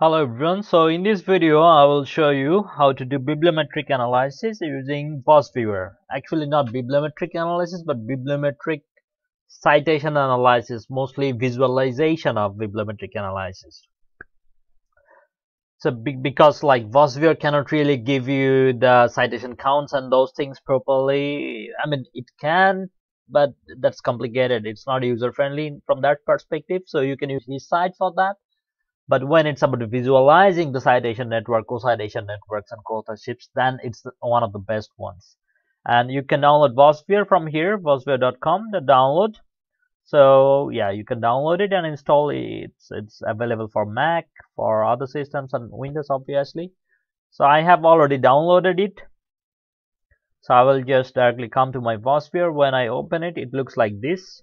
Hello everyone, so in this video I will show you how to do bibliometric analysis using VOSviewer. Actually not bibliometric analysis but bibliometric citation analysis, mostly visualization of bibliometric analysis. So because like VOSviewer cannot really give you the citation counts and those things properly, I mean it can but that's complicated. It's not user friendly from that perspective so you can use this site for that but when it's about visualizing the citation network, co-citation networks and co-authorships, then it's one of the best ones. And you can download VOSviewer from here, vosviewer.com, the download. So yeah, you can download it and install it. It's, available for Mac, for other systems and Windows obviously. So I have already downloaded it. So I will just directly come to my VOSviewer. When I open it, it looks like this.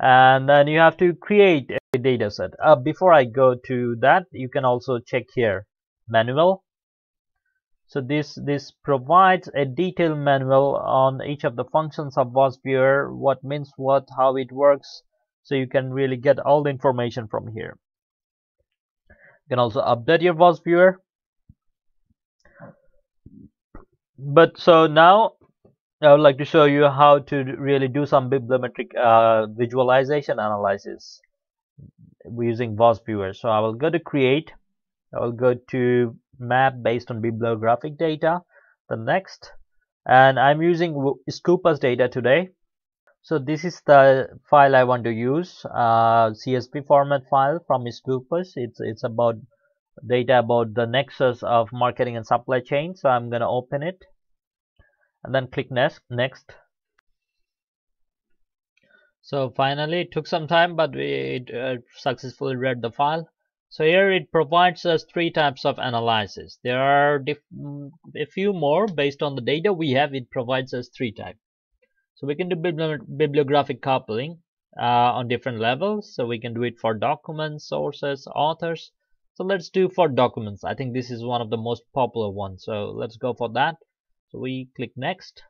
And then you have to create a data set. Uh, before I go to that, you can also check here manual. So this this provides a detailed manual on each of the functions of VOSviewer, what means what, how it works. So you can really get all the information from here. You can also update your VOSviewer. But so now I would like to show you how to really do some bibliometric uh, visualization analysis using VOSviewer. So I will go to create. I will go to map based on bibliographic data. The next, and I'm using Scopus data today. So this is the file I want to use, uh, CSV format file from Scopus. It's it's about data about the nexus of marketing and supply chain. So I'm gonna open it, and then click next. Next. So finally it took some time but we uh, successfully read the file. So here it provides us three types of analysis. There are mm, a few more based on the data we have it provides us three types. So we can do bibliographic coupling uh, on different levels. So we can do it for documents, sources, authors. So let's do for documents. I think this is one of the most popular ones. So let's go for that. So we click next.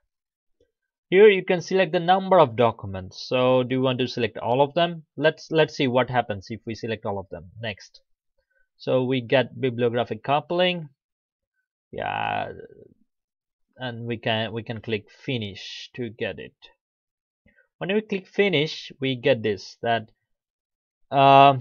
Here you can select the number of documents. So do you want to select all of them? Let's let's see what happens if we select all of them. Next. So we get bibliographic coupling. Yeah. And we can we can click finish to get it. When we click finish we get this that uh,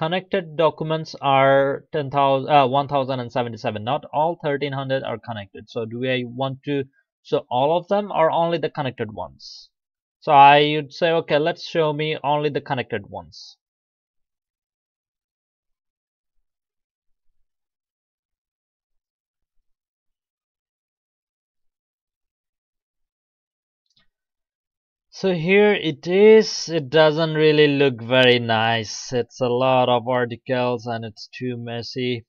connected documents are 10,000 uh, 1077 not all 1300 are connected so do I want to so all of them are only the connected ones. So I would say, okay, let's show me only the connected ones. So here it is. It doesn't really look very nice. It's a lot of articles and it's too messy.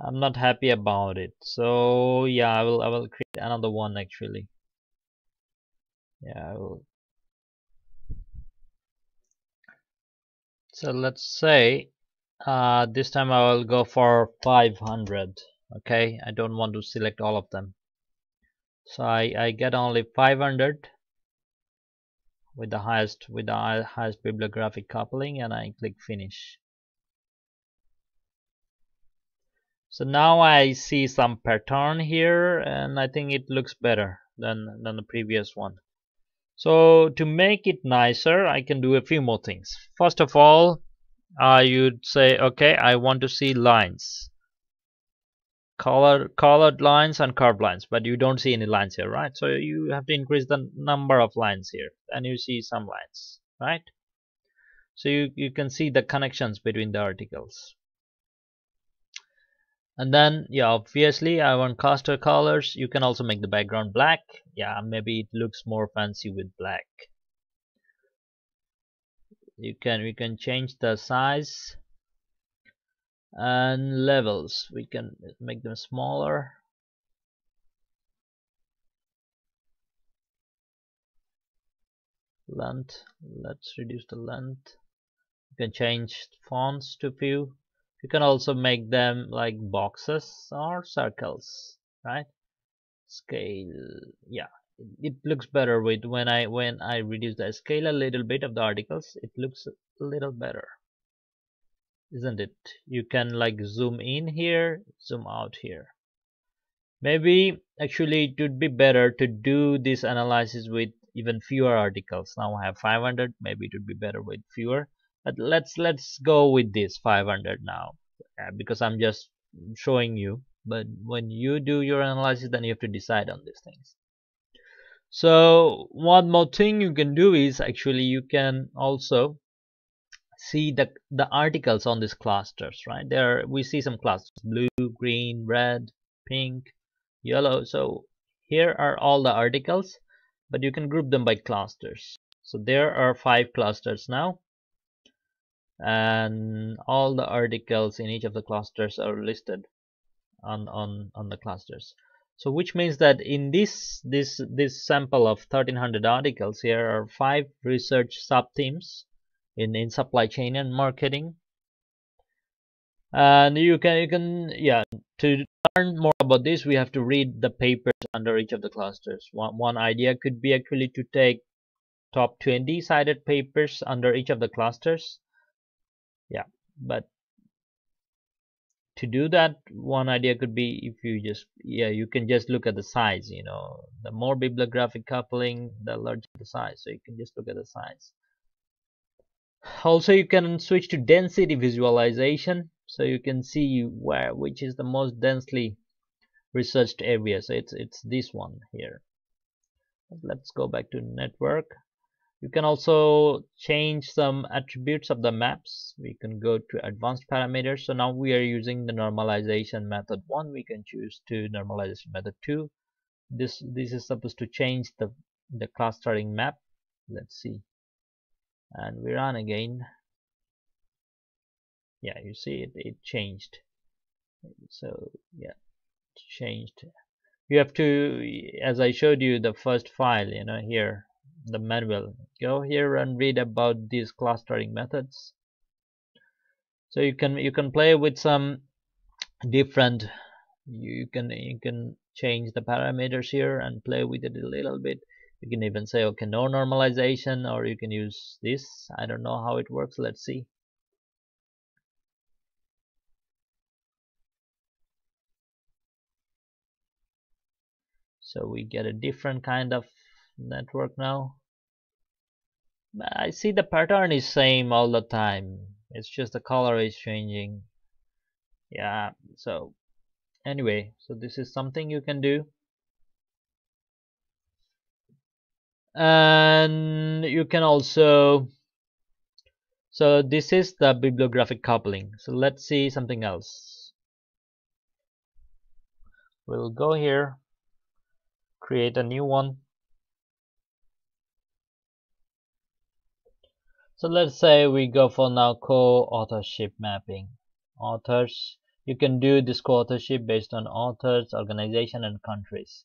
I'm not happy about it so yeah I will I will create another one actually yeah I will so let's say uh, this time I will go for 500 okay I don't want to select all of them so I, I get only 500 with the highest with the highest bibliographic coupling and I click finish. So now I see some pattern here and I think it looks better than, than the previous one. So to make it nicer I can do a few more things. First of all I would say okay I want to see lines color colored lines and curved lines but you don't see any lines here right? So you have to increase the number of lines here and you see some lines right? So you, you can see the connections between the articles. And then yeah obviously I want cluster colors. You can also make the background black. Yeah maybe it looks more fancy with black. You can we can change the size and levels. We can make them smaller. Length. Let's reduce the length. You can change fonts to few. You can also make them like boxes or circles right? Scale. Yeah. It looks better with when I when I reduce the scale a little bit of the articles it looks a little better isn't it? You can like zoom in here zoom out here. Maybe actually it would be better to do this analysis with even fewer articles. Now I have 500 maybe it would be better with fewer. But let's let's go with this 500 now. Uh, because I'm just showing you. But when you do your analysis then you have to decide on these things. So one more thing you can do is actually you can also see the the articles on these clusters right? There we see some clusters blue green red pink yellow. So here are all the articles but you can group them by clusters. So there are five clusters now and all the articles in each of the clusters are listed on on on the clusters. So which means that in this this this sample of 1300 articles here are five research sub themes in in supply chain and marketing. And you can you can yeah to learn more about this we have to read the papers under each of the clusters. One, one idea could be actually to take top 20 cited papers under each of the clusters. Yeah but to do that one idea could be if you just yeah you can just look at the size you know the more bibliographic coupling the larger the size. So you can just look at the size also you can switch to density visualization so you can see where which is the most densely researched area. So it's it's this one here. Let's go back to network. You can also change some attributes of the maps. We can go to advanced parameters. So now we are using the normalization method 1 we can choose to normalization method 2 this this is supposed to change the the clustering map. Let's see and we run again. Yeah you see it it changed. So yeah changed. You have to as I showed you the first file you know here the manual. Go here and read about these clustering methods. So you can you can play with some different you can you can change the parameters here and play with it a little bit you can even say okay no normalization or you can use this. I don't know how it works. Let's see. So we get a different kind of network now. I see the pattern is same all the time. It's just the color is changing. Yeah so anyway so this is something you can do and you can also so this is the bibliographic coupling. So let's see something else. We'll go here create a new one. So let's say we go for now co-authorship mapping. Authors you can do this co-authorship based on authors organization and countries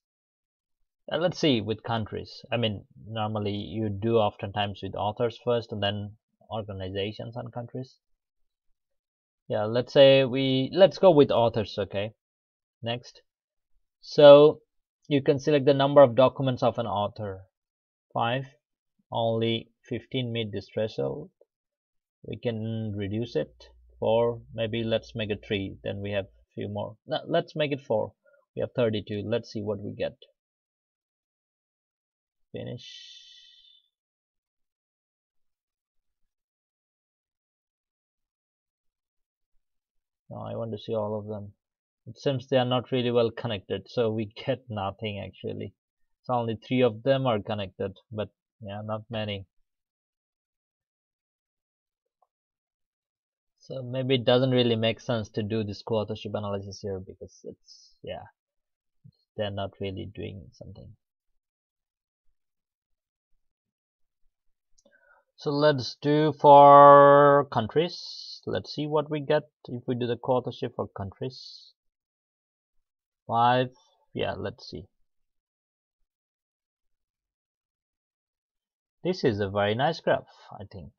let's see with countries. I mean normally you do oftentimes with authors first and then organizations and countries. Yeah let's say we let's go with authors okay? Next. So you can select the number of documents of an author. 5 only 15 meet this threshold. We can reduce it. 4 maybe let's make it 3 then we have a few more. No, let's make it 4 we have 32 let's see what we get finish. Now I want to see all of them. It seems they are not really well connected so we get nothing actually. It's only three of them are connected but yeah not many. So maybe it doesn't really make sense to do this co-authorship analysis here because it's yeah they're not really doing something so let's do for countries. Let's see what we get if we do the co-authorship for countries. Five. Yeah let's see. This is a very nice graph I think.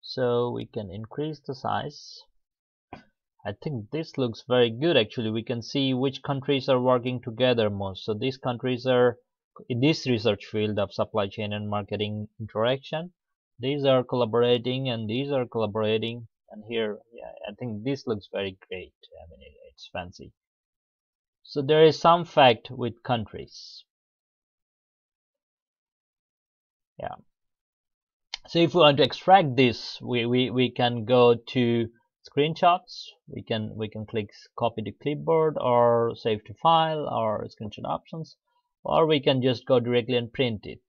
So we can increase the size. I think this looks very good actually. We can see which countries are working together most. So these countries are in this research field of supply chain and marketing interaction these are collaborating and these are collaborating. And here yeah I think this looks very great. I mean it, it's fancy. So there is some fact with countries. Yeah. So if we want to extract this we, we, we can go to screenshots. We can we can click copy to clipboard or save to file or screenshot options or we can just go directly and print it.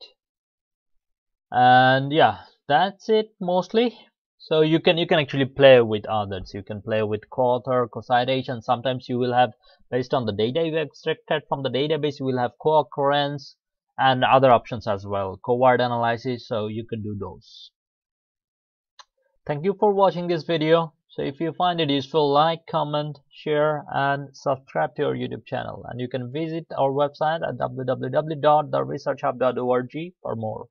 And yeah that's it mostly. So you can you can actually play with others. You can play with co-author co-citation sometimes you will have based on the data you extracted from the database you will have co-occurrence and other options as well. Covariate analysis so you can do those. Thank you for watching this video so if you find it useful like comment share and subscribe to our youtube channel. And you can visit our website at www.theresearchhub.org for more